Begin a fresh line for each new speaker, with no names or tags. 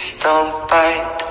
please don't bite.